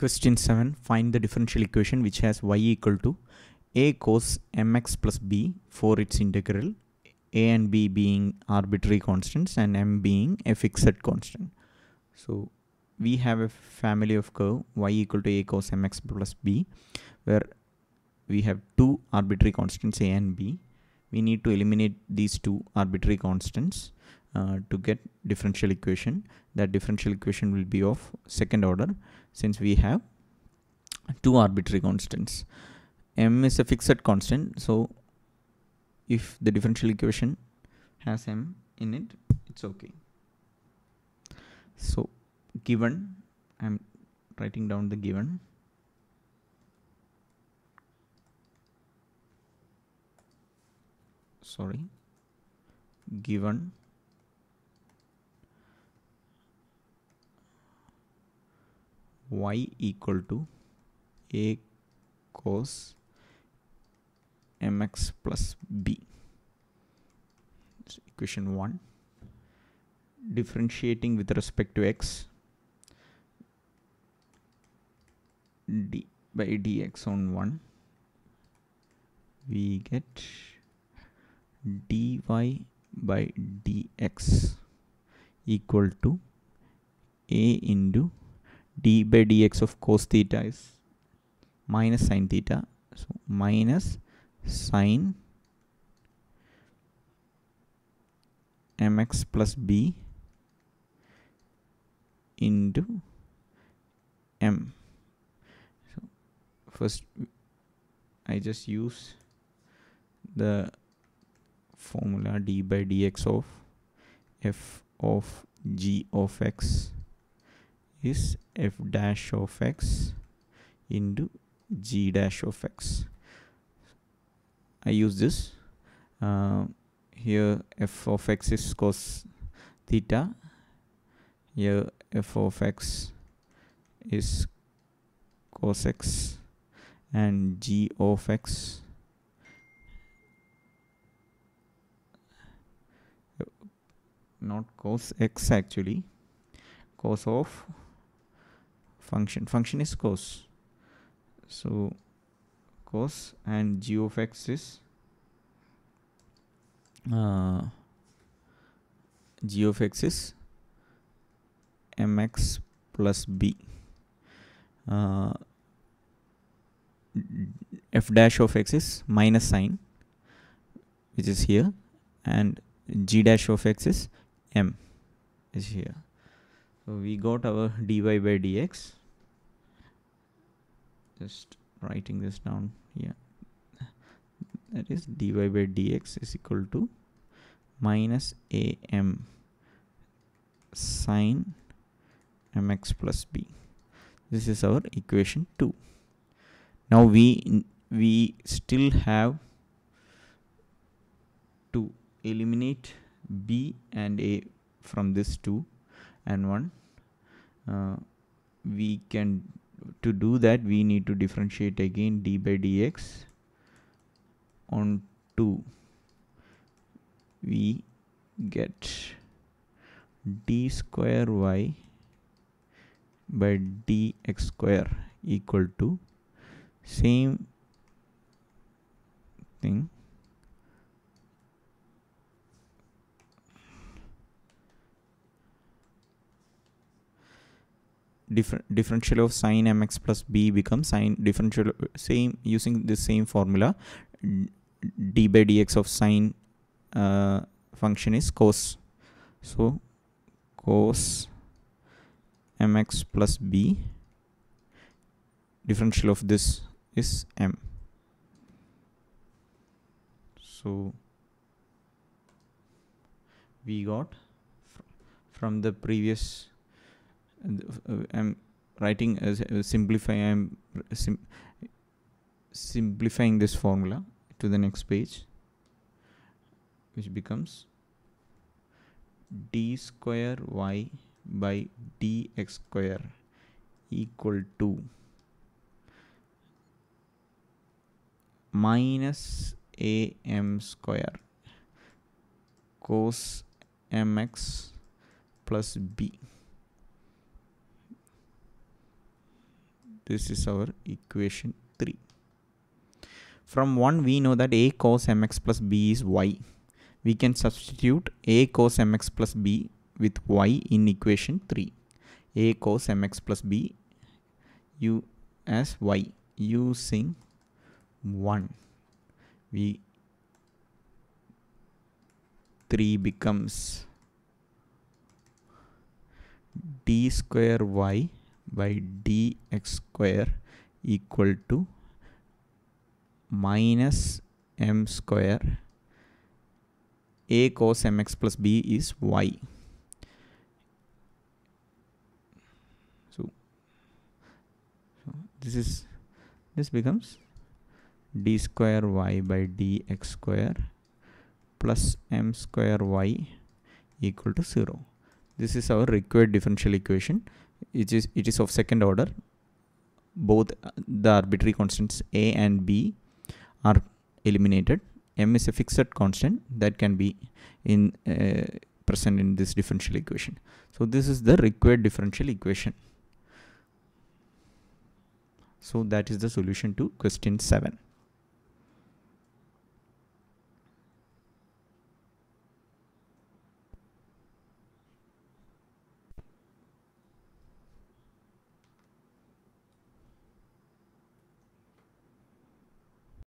Question 7. Find the differential equation which has y equal to a cos mx plus b for its integral, a and b being arbitrary constants and m being a fixed constant. So we have a family of curve y equal to a cos mx plus b where we have two arbitrary constants a and b. We need to eliminate these two arbitrary constants Uh, to get differential equation. That differential equation will be of second order since we have two arbitrary constants. m is a fixed constant so if the differential equation has m in it it's okay. So given I'm writing down the given sorry given y equal to a cos mx plus b. So equation 1. Differentiating with respect to x d by dx on 1 we get dy by dx equal to a into d by dx of cos theta is minus sine theta. So minus sine mx plus b into m. So first I just use the formula d by dx of f of g of x is f dash of x into g dash of x. I use this. Uh, here f of x is cos theta. Here f of x is cos x and g of x not cos x actually cos of function. Function is cos. So cos and g of x is uh, g of x is mx plus b. Uh, f dash of x is minus sine which is here and g dash of x is m is here. So we got our dy by dx just writing this down here. That is dy by dx is equal to minus am sine mx plus b. This is our equation 2 now we we still have to eliminate b and a from this 2 and 1 uh, we can to do that we need to differentiate again d by dx on 2 we get d square y by dx square equal to same thing different differential of sine mx plus b becomes sine differential same using the same formula. D by dx of sine uh, function is cos. So cos mx plus b differential of this is m. So we got fr from the previous I'm writing as uh, simplify I'm sim simplifying this formula to the next page which becomes d square y by dx square equal to minus am square cos mx plus b this is our equation 3 from 1 we know that a cos mx plus b is y. We can substitute a cos mx plus b with y in equation 3 a cos mx plus b u as y using 1 we 3 becomes d square y by dx square equal to minus m square a cos mx plus b is y. So, so this is this becomes d square y by dx square plus m square y equal to 0 this is our required differential equation it is it is of second order. Both the arbitrary constants a and b are eliminated. M is a fixed constant that can be in uh, present in this differential equation. So this is the required differential equation. So that is the solution to question 7